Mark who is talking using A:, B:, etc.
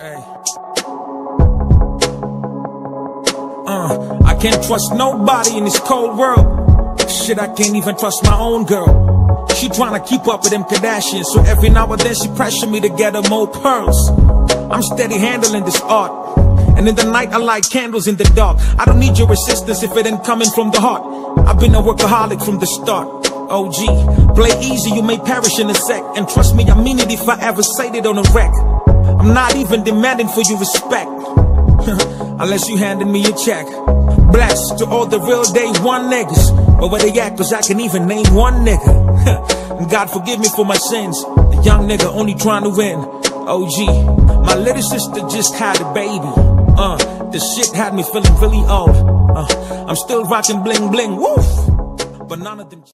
A: Hey. Uh, I can't trust nobody in this cold world. Shit, I can't even trust my own girl. She tryna keep up with them Kardashians, so every now and then she pressure me to get her more pearls. I'm steady handling this art. And in the night, I light candles in the dark. I don't need your assistance if it ain't coming from the heart. I've been a workaholic from the start. OG, play easy, you may perish in a sec. And trust me, I mean it if I ever say it on a wreck. I'm not even demanding for your respect. Unless you handed me a check. Blessed to all the real day one niggas. But where they at, cause I can even name one nigga. God forgive me for my sins. A young nigga only trying to win. OG, my little sister just had a baby. Uh, the shit had me feeling really old. Uh, I'm still rocking bling bling, woof. But none of them.